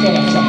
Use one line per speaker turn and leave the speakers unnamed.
谢谢